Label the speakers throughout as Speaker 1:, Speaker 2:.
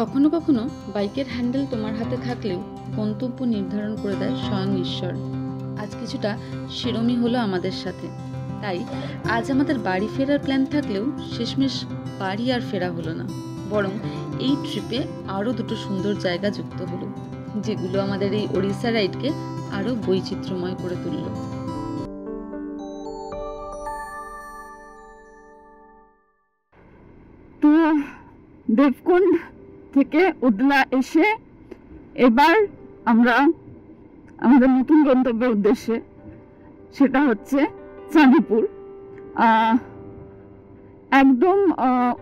Speaker 1: কখনো কখনো বাইকের হ্যান্ডেল তোমার হাতে থাকলেও গন্তব্য নির্ধারণ করে দেয় স্বয়ং ঈশ্বর। আজ কিছুটা সেরমই হলো আমাদের সাথে। তাই আজ আমাদের বাড়ি ফেরার প্ল্যান থাকলেও শেষমেশ বাড়ি আর ফেরা হলো না। বরং এই ট্রিপে আরও দুটো সুন্দর জায়গা যুক্ত হলো, যেগুলো আমাদের এই ওড়িশা রাইডকে আরও বৈচিত্র্যময় করে তুললো।
Speaker 2: দেবকুণ্ড থেকে উদলা এসে এবার আমরা আমাদের নতুন গন্তব্যের উদ্দেশ্যে সেটা হচ্ছে চাঁদিপুর। একদম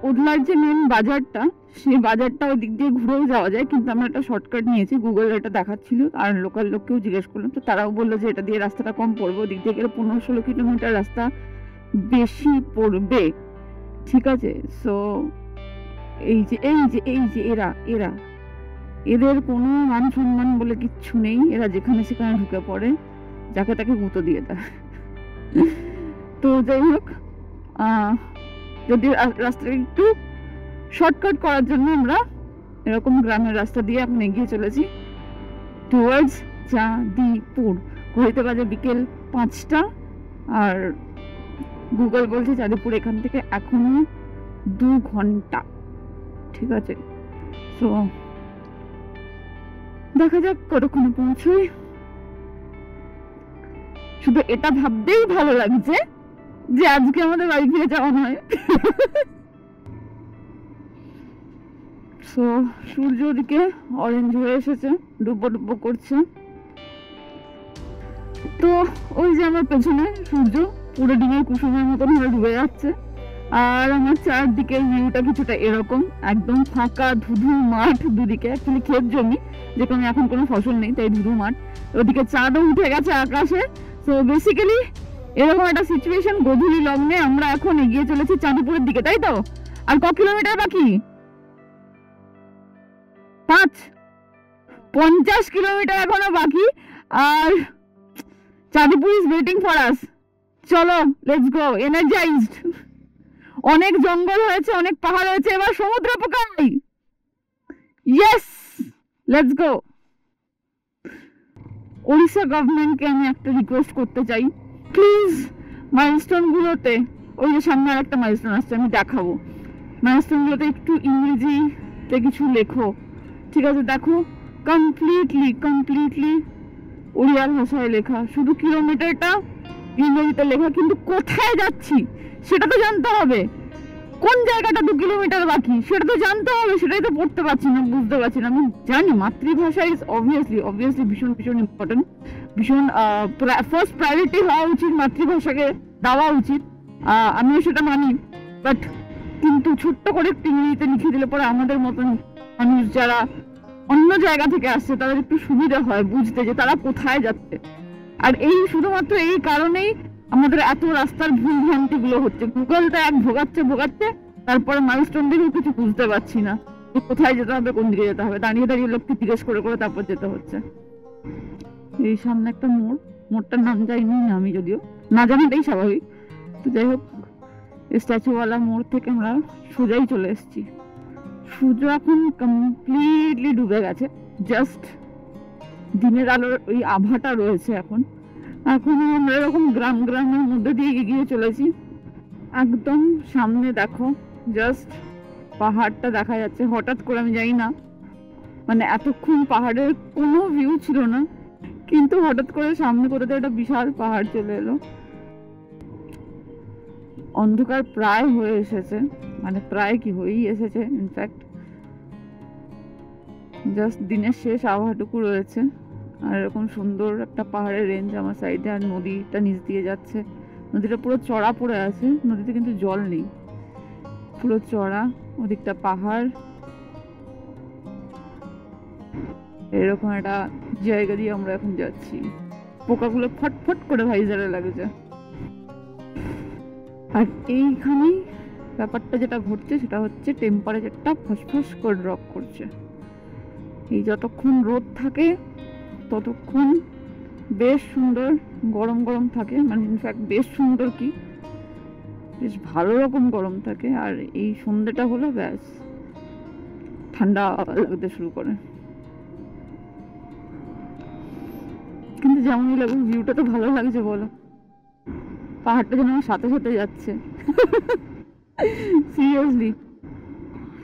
Speaker 2: উদলার যে মেন বাজারটা, সেই বাজারটা ওই দিক দিয়ে ঘুরেও যাওয়া যায়, কিন্তু আমরা একটা শর্টকাট নিয়েছি গুগল এটা দেখাচ্ছিল, আর লোকাল লোককেও জিজ্ঞেস করলাম, তো তারাও বলল যে এটা দিয়ে রাস্তাটা কম পড়বে, ওদিক দিয়ে গেলে পনেরো ষোলো কিলোমিটার রাস্তা বেশি পড়বে, ঠিক আছে? সো এই যে এই যে এই যে, এরা এরা। এদের কোনো মান সম্মান বলে কিচ্ছু নেই। এরা যেখানে সেখানে ঢুকে পড়ে, যাকে তাকে গুঁতো দিয়ে দেয়। তো যাই হোক যদি রাস্তাটা একটু শর্টকাট করার জন্য আমরা এরকম গ্রামের রাস্তা দিয়ে এখন এগিয়ে চলেছি। টুয়ার্ডস চাঁদিপুর। ঘড়িতে বাজে বিকেল পাঁচটা আর গুগল বলছে চাঁদিপুর এখান থেকে এখনও দু ঘণ্টা। ঠিক আছে। তো দেখা যাক কতক্ষণে পৌঁছই। শুধু এটা ভাবতেই ভালো লাগছে যে আজকে আমাদের বাড়ি ফিরে যাওয়া নয়। সো সূর্য ওদিকে অরেঞ্জ হয়ে এসেছে ডুবো ডুবো করছে। তো, ওই যে আমার পেছনে সূর্য, পুরো ডিমের কুসুমের মতন হয়ে ডুবে যাচ্ছে। আর আমার চারদিকের ভিউটা কিছুটা এরকম, একদম ফাঁকা, ধুধু মাঠ দুদিকে অ্যাকচুয়ালি ক্ষেত জমি, যেখানে এখন কোনো ফসল নেই, তাই ধুধু মাঠ। ওদিকে চাঁদও উঠে গেছে আকাশে। তো বেসিক্যালি এরকম একটা সিচুয়েশন গধূলি লগ্নে আমরা এখন এগিয়ে চলেছি চাঁদিপুরের দিকে, তাই তো? আর ক কিলোমিটার বাকি? পাঁচ। পঞ্চাশ কিলোমিটার এখনও বাকি। আর Chandipur is waiting for us চলো লেটস গো এনার্জাইজড অনেক জঙ্গল হয়েছে, অনেক পাহাড় হয়েছে, এবার সমুদ্র পোকাই। ইয়েস লেটস গো ওড়িশা গভর্নমেন্টকে আমি একটা রিকোয়েস্ট করতে চাই। প্লিজ মাইলস্টোনগুলোতে ওই যে সামনে আর একটা মাইলস্টোন আসছে, আমি দেখাবো। মাইলস্টোনগুলোতে একটু ইংরেজিতে কিছু লেখো। ঠিক আছে, দেখো। কমপ্লিটলি কমপ্লিটলি উড়িয়ার ভাষায় লেখা। শুধু কিলোমিটারটা ইংরেজিতে লেখা, কিন্তু কোথায় যাচ্ছি? সেটা তো জানতে হবে। কোন জায়গাটা দু কিলোমিটার বাকি? সেটা তো জানতে হবে, সেটাই তো পড়তে পারছি না, বুঝতে পারছি না। আমি জানি মাতৃভাষা ইজ অবভিয়াসলি অবভিয়াসলি ভীষণ ভীষণ ইম্পর্টেন্ট ভীষণ ফার্স্ট প্রায়োরিটি হওয়া উচিত, মাতৃভাষাকে দেওয়া উচিত। আমিও সেটা মানি। বাট কিন্তু ছোট্ট করে একটু ইংরেজিতে লিখে দিলে পরে আমাদের মতন মানুষ যারা অন্য জায়গা থেকে আসছে, তাদের একটু সুবিধা হয় বুঝতে যে তারা কোথায় যাচ্ছে। আর এই শুধুমাত্র এই কারণেই আমাদের এত রাস্তার ভুল ভ্রান্তি গুলো হচ্ছে গুগলটা এক ভোগাচ্ছে ভোগাচ্ছে, তারপরে মাইলস্টোন দিকেও কিছু বুঝতে পারছি না কোথায় যেতে হবে, কোন দিকে যেতে হবে। দাঁড়িয়ে দাঁড়িয়ে লোককে জিজ্ঞেস করে করে তারপর যেতে হচ্ছে। এই সামনে একটা মোড়, মোড়টার নাম জানি না আমি যদিও। না জানাটাই স্বাভাবিক। তো যাই হোক স্ট্যাচুওয়ালা মোড় থেকে আমরা সোজাই চলে এসেছি। সূর্য এখন কমপ্লিটলি ডুবে গেছে। জাস্ট দিনের আলোর ওই আভাটা রয়েছে এখন। এখন আমরা এরকম গ্রাম গ্রামের মধ্যে দিয়ে এগিয়ে চলেছি। একদম সামনে দেখো জাস্ট পাহাড়টা দেখা যাচ্ছে। হঠাৎ করে আমি জানি না মানে এতক্ষণ পাহাড়ের কোনো ভিউ ছিল না, কিন্তু হঠাৎ করে সামনে করে তো একটা বিশাল পাহাড় চলে এলো। অন্ধকার প্রায় হয়ে এসেছে মানে প্রায় কি হয়েই এসেছে ইনফ্যাক্ট জাস্ট দিনের শেষ আবহাওয়াটুকু রয়েছে। আর এরকম সুন্দর একটা পাহাড়ের রেঞ্জ আমার সাইডে আর নদীটা নিচ দিয়ে যাচ্ছে। নদীটা পুরো চড়া পড়ে আছে, নদীতে কিন্তু জল নেই। পুরো চড়া, ওদিকটা পাহাড়। এরকম একটা জায়গা দিয়ে আমরা এখন যাচ্ছি। পোকাগুলো ফটফট করে ভাইজারে লাগছে আর এইখানেই ব্যাপারটা যেটা ঘটছে, সেটা হচ্ছে টেম্পারেচারটা ফসফস করে ড্রপ করছে। এই যতক্ষণ রোদ থাকে, ততক্ষণ বেশ সুন্দর, গরম গরম থাকে। মানে ইনফ্যাক্ট বেশ সুন্দর কি? বেশ ভালো রকম গরম থাকে। আর এই সন্ধ্যেটা হলো ব্যাস, ঠান্ডা লাগতে শুরু করে। কিন্তু যেমনই লাগুক ভিউটা তো ভালো লাগছে বলো। পাহাড়টা যেন আমার সাথে সাথে যাচ্ছে। সিরিয়াসলি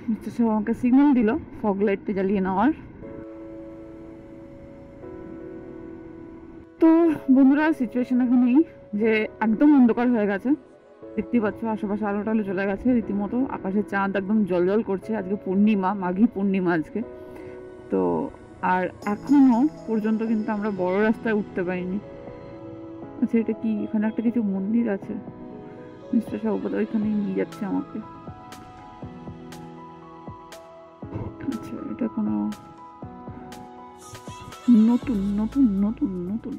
Speaker 2: মিস্টার আমাকে সিগন্যাল দিল ফগ লাইটটা জ্বালিয়ে নেওয়ার। তো বন্ধুরা সিচুয়েশন এখন এই যে একদম অন্ধকার হয়ে গেছে। দেখতে পাচ্ছ, আশেপাশে আলো টালো চলে গেছে, রীতিমতো আকাশে চাঁদ একদম জল করছে। আজকে পূর্ণিমা, মাঘী পূর্ণিমা আজকে। তো আর এখনও পর্যন্ত কিন্তু আমরা বড় রাস্তায় উঠতে পারিনি। আচ্ছা এটা কি, এখানে একটা কিছু মন্দির আছে? মিস্টার সৌগত ওইখানেই নিয়ে যাচ্ছে আমাকে। আচ্ছা এটা কোনো নতুন নতুন নতুন নতুন।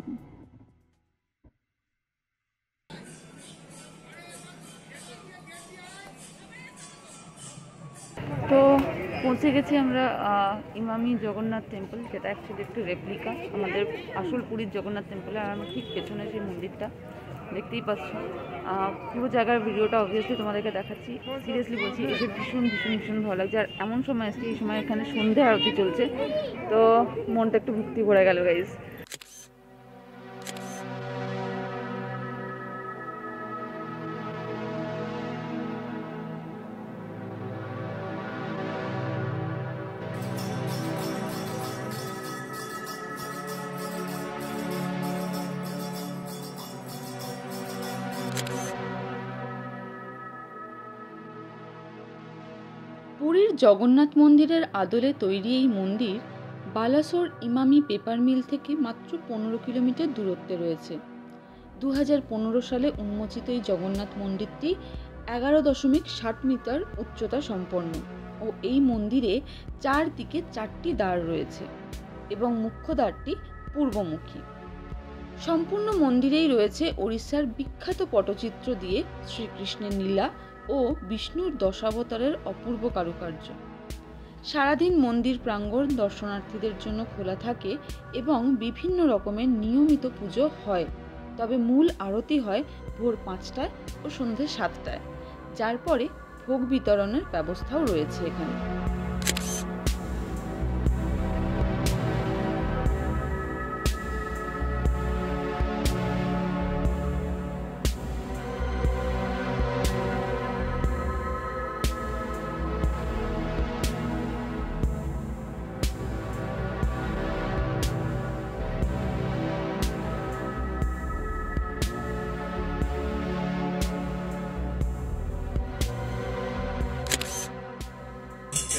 Speaker 2: তো পৌঁছে গেছি আমরা ইমামি জগন্নাথ টেম্পল যেটা অ্যাকচুয়ালি একটু রেপ্লিকা আমাদের আসল পুরীর জগন্নাথ টেম্পলে আর আমার ঠিক পেছনে সেই মন্দিরটা। দেখতেই পাচ্ছ। পুরো জায়গার ভিডিওটা অবভিয়াসলি তোমাদেরকে দেখাচ্ছি। সিরিয়াসলি বলছি এসে ভীষণ ভীষণ ভীষণ ভালো লাগছে। আর এমন সময় আসছে, এই সময় এখানে সন্ধে আরতি চলছে। তো মনটা একটু ভক্তি ভরে গেল গাইজ
Speaker 1: জগন্নাথ মন্দিরের আদলে তৈরি এই মন্দির বালাসোর ইমামি পেপার মিল থেকে মাত্র পনেরো কিলোমিটার দূরত্বে রয়েছে। দু সালে উন্মোচিত এই জগন্নাথ মন্দিরটি এগারো দশমিক ষাট মিটার উচ্চতা সম্পন্ন ও এই মন্দিরে চারদিকে চারটি দ্বার রয়েছে এবং মুখ্য দ্বারটি পূর্বমুখী। সম্পূর্ণ মন্দিরেই রয়েছে ওড়িশার বিখ্যাত পটচিত্র দিয়ে শ্রীকৃষ্ণের লীলা ও বিষ্ণুর দশাবতারের অপূর্ব কারুকার্য। সারাদিন মন্দির প্রাঙ্গণ দর্শনার্থীদের জন্য খোলা থাকে এবং বিভিন্ন রকমের নিয়মিত পুজো হয়। তবে মূল আরতি হয় ভোর পাঁচটায় ও সন্ধ্যে সাতটায়। যার পরে ভোগ বিতরণের ব্যবস্থাও রয়েছে এখানে।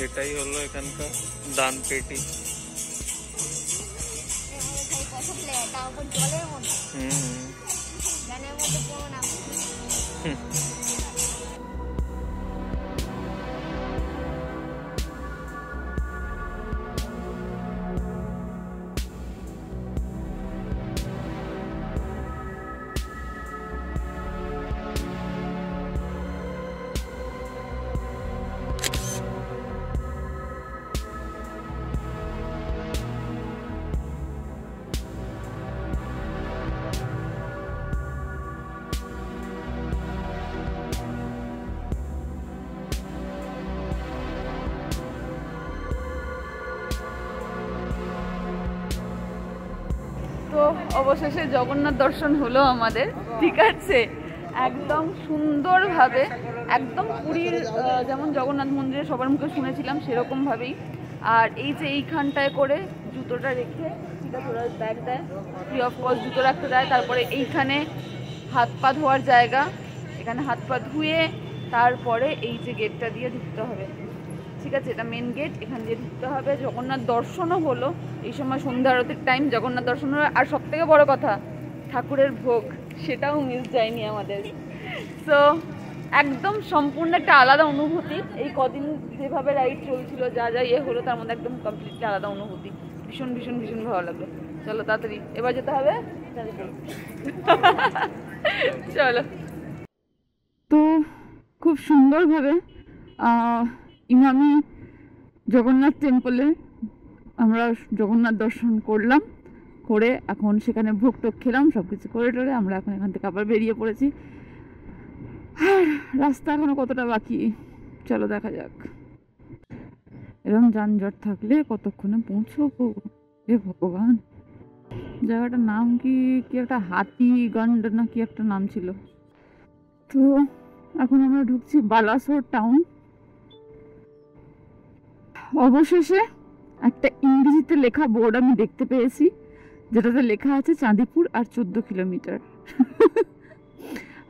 Speaker 3: এটাই হলো এখানকার দান পেটি
Speaker 4: কত প্লেট তাও আবার জলের মধ্যে
Speaker 3: হুম
Speaker 2: তো অবশেষে জগন্নাথ দর্শন হলো আমাদের। ঠিক আছে? একদম সুন্দরভাবে, একদম পুরীর যেমন জগন্নাথ মন্দিরে সবার মুখে শুনেছিলাম সেরকমভাবেই। আর এই যে এইখানটায় করে জুতোটা রেখে ব্যাগ দেয় ফ্রি অফ কস্ট জুতো রাখতে দেয়। তারপরে এইখানে হাত পা ধোয়ার জায়গা, এখানে হাত পা ধুয়ে তারপরে এই যে গেটটা দিয়ে ঢুকতে হবে। ঠিক আছে, এটা মেন গেট এখান দিয়ে ঢুকতে হবে। জগন্নাথ দর্শনও হলো। এই সময় সন্ধ্যা আরতির টাইম জগন্নাথ দর্শন হলো। আর সব থেকে বড় কথা, ঠাকুরের ভোগ, সেটাও মিস যায়নি আমাদের। সো একদম সম্পূর্ণ একটা আলাদা অনুভূতি। এই কদিন যেভাবে রাইড চলছিল, যা যা ইয়ে হলো, তার মধ্যে একদম কমপ্লিটলি আলাদা অনুভূতি। ভীষণ ভীষণ ভীষণ ভালো লাগল। চলো, তাড়াতাড়ি। এবার যেতে হবে? চলো। তো খুব সুন্দরভাবে ইমামি জগন্নাথ টেম্পলে আমরা জগন্নাথ দর্শন করলাম, করে এখন সেখানে ভোগ টোগ খেলাম সব কিছু করে টোরে আমরা এখন এখান থেকে আবার বেরিয়ে পড়েছি। আর রাস্তা এখনও কতটা বাকি? চলো দেখা যাক। এরকম যানজট থাকলে কতক্ষণে পৌঁছবো হে ভগবান? জায়গাটার নাম কি কি একটা হাতি হাতিগঞ্জ না কি একটা নাম ছিল? তো এখন আমরা ঢুকছি বালাসোর টাউন অবশেষে একটা ইংরেজিতে লেখা বোর্ড আমি দেখতে পেয়েছি, যেটাতে লেখা আছে চাঁদিপুর আর চোদ্দ কিলোমিটার।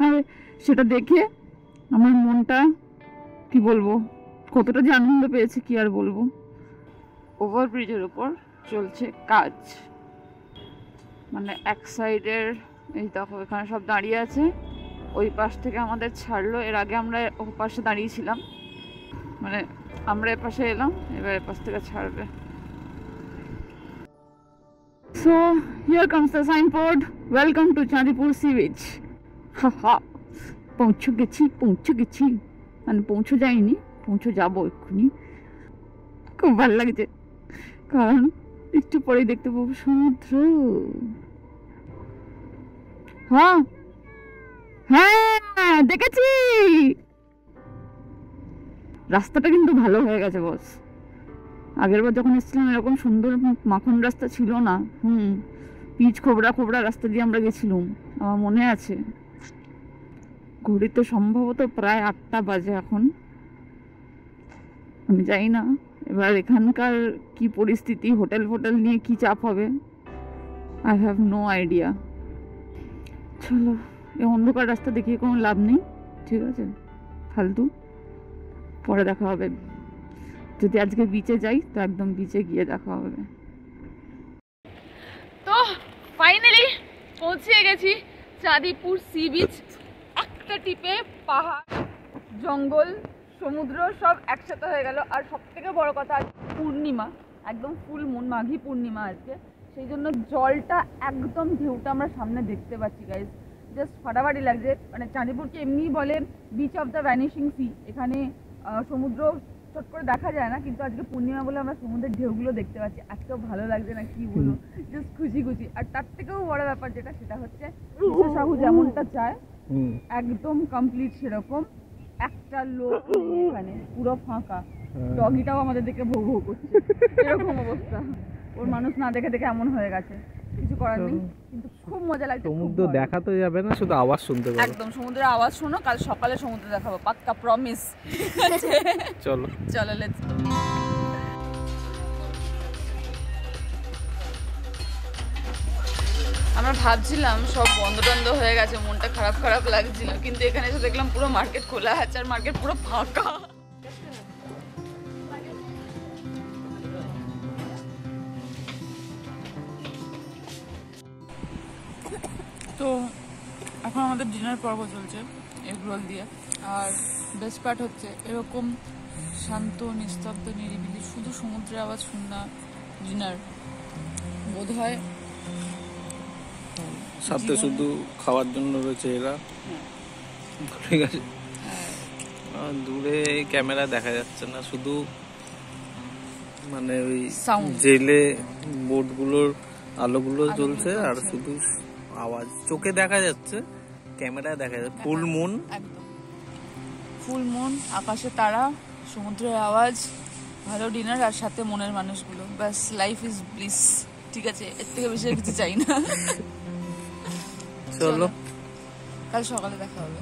Speaker 2: আর সেটা দেখে আমার মনটা, কি বলব, কতটা যে আনন্দ পেয়েছে, কি আর বলব। ওভারব্রিজের উপর চলছে কাজ। মানে এক সাইডের এই দেখো, এখানে সব দাঁড়িয়ে আছে। ওই পাশ থেকে আমাদের ছাড়লো, এর আগে আমরা ও পাশে দাঁড়িয়েছিলাম মানে আমরা এ পাশে এলাম, এবার এ পাশ থেকে ছাড়বে। So here comes the sign board welcome to Chandipur sea beach পৌঁছে গেছি পৌঁছে গেছি মানে পৌঁছে যাইনি, পৌঁছে যাব এক্ষুনি। খুব ভালো লাগছে, কারণ একটু পরেই দেখতে পাবো সমুদ্র। হ্যাঁ হ্যাঁ দেখেছি! রাস্তাটা কিন্তু ভালো হয়ে গেছে বস আগের বার যখন এসেছিলাম, এরকম সুন্দর মাখন রাস্তা ছিল না, হুম, পিচ খোবড়া খোবড়া রাস্তা দিয়ে আমরা গেছিলাম, আমার মনে আছে। ঘড়িতে সম্ভবত প্রায় আটটা বাজে এখন। আমি জানি না, এবার এখানকার কি পরিস্থিতি, হোটেল ফোটেল নিয়ে কি চাপ হবে? আই হ্যাভ নো আইডিয়া চলো, এই অন্ধকার রাস্তা দেখিয়ে কোনো লাভ নেই, ঠিক আছে? ফালতু। পরে দেখা হবে। যদি আজকে বিচে যাই, তো একদম বিচে গিয়ে দেখা হবে।
Speaker 1: তো ফাইনালি পৌঁছে গেছি চাঁদিপুর সি বিচ একটা টিপে পাহাড়, জঙ্গল, সমুদ্র সব একসাথে হয়ে গেল। আর সব থেকে বড় কথা পূর্ণিমা, একদম ফুল মুন মাঘী পূর্ণিমা আজকে। সেই জন্য জলটা একদম ঢেউটা আমরা সামনে দেখতে পাচ্ছি গাইজ জাস্ট ফাটাফাটি লাগছে। মানে চাঁদিপুরকে এমনি বলে beach of the vanishing sea এখানে সমুদ্র চট করে দেখা যায় না কিন্তু আজকে পূর্ণিমা বলে আমরা সমুদ্রের ঢেউগুলো দেখতে পাচ্ছি। আজকেও ভালো লাগছে না কি বলব? জাস্ট খুশি খুশি। আর তার থেকেও বড় ব্যাপার যেটা সেটা হচ্ছে সাহু যেমনটা চায় একদম কমপ্লিট সেরকম। একটা লোক এখানে পুরো ফাঁকা। ডগিটাও আমাদের দেখে ভৌ ভৌ করছে। এরকম অবস্থা। ওর মানুষ না দেখে দেখে এমন হয়ে গেছে। কিছু করার নেই কিন্তু খুব মজা লাগছে
Speaker 3: সমুদ্র দেখা তো যাবে না শুধু আওয়াজ শুনতে পাবে।
Speaker 1: একদম সমুদ্রের আওয়াজ শোনো কাল সকালে সমুদ্র দেখাবো পাক্কা প্রমিস
Speaker 3: চলো।
Speaker 1: চলো লেটস আমরা ভাবছিলাম সব বন্ধ টন্ধ হয়ে গেছে মনটা খারাপ খারাপ লাগছিল কিন্তু এখানে এসে দেখলাম পুরো মার্কেট খোলা আছে আর মার্কেট পুরো ফাঁকা। আমাদের ডিনার পর্ব চলছে এগ রোল দিয়ে। আর বেস্ট পার্ট হচ্ছে এরকম শান্ত নিস্তব্ধ নিরিবিলি শুধু সমুদ্রের আওয়াজ শুননা ডিনার বোধ হয়
Speaker 3: সাথে শুধু খাওয়ার জন্য রয়েছে এরা। ঠিক আছে। দূরে ক্যামেরা দেখা যাচ্ছে না শুধু মানে ওই. জেলে বোটগুলোর আলোগুলো জ্বলছে আর শুধু আওয়াজ। চোখে দেখা যাচ্ছে ক্যামেরায় দেখা যাচ্ছে ফুল মুন।
Speaker 1: একদম। ফুল মুন আকাশে তারা সমুদ্রের আওয়াজ ভালো ডিনার আর সাথে মনের মানুষগুলো। ব্যাস লাইফ ইজ ব্লিস ঠিক আছে এর থেকে বেশি আর কিছু চাই না।
Speaker 3: চলো।
Speaker 1: কাল সকালে দেখা হবে।